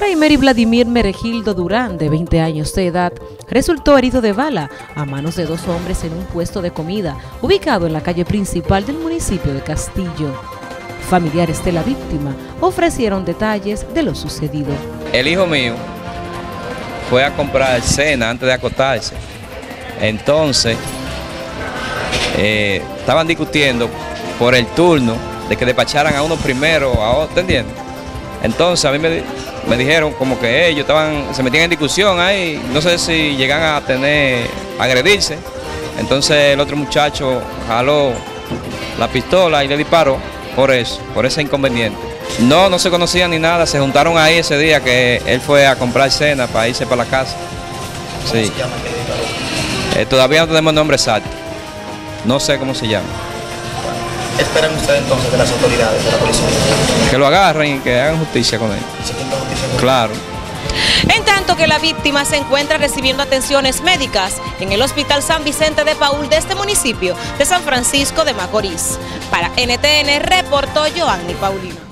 Raimer y Vladimir Meregildo Durán, de 20 años de edad, resultó herido de bala a manos de dos hombres en un puesto de comida ubicado en la calle principal del municipio de Castillo. Familiares de la víctima ofrecieron detalles de lo sucedido. El hijo mío fue a comprar cena antes de acostarse. Entonces, eh, estaban discutiendo por el turno de que despacharan a uno primero, a otro, ¿entiendes? Entonces a mí me, me dijeron como que ellos estaban, se metían en discusión ahí, no sé si llegan a tener, a agredirse. Entonces el otro muchacho jaló la pistola y le disparó por eso, por ese inconveniente. No, no se conocían ni nada, se juntaron ahí ese día que él fue a comprar cena para irse para la casa. Sí. Eh, todavía no tenemos nombre exacto. No sé cómo se llama. Esperan ustedes entonces de las autoridades de la policía? Que lo agarren y que hagan justicia con él. Claro. En tanto que la víctima se encuentra recibiendo atenciones médicas en el Hospital San Vicente de Paul de este municipio de San Francisco de Macorís. Para NTN reportó Joanny Paulino.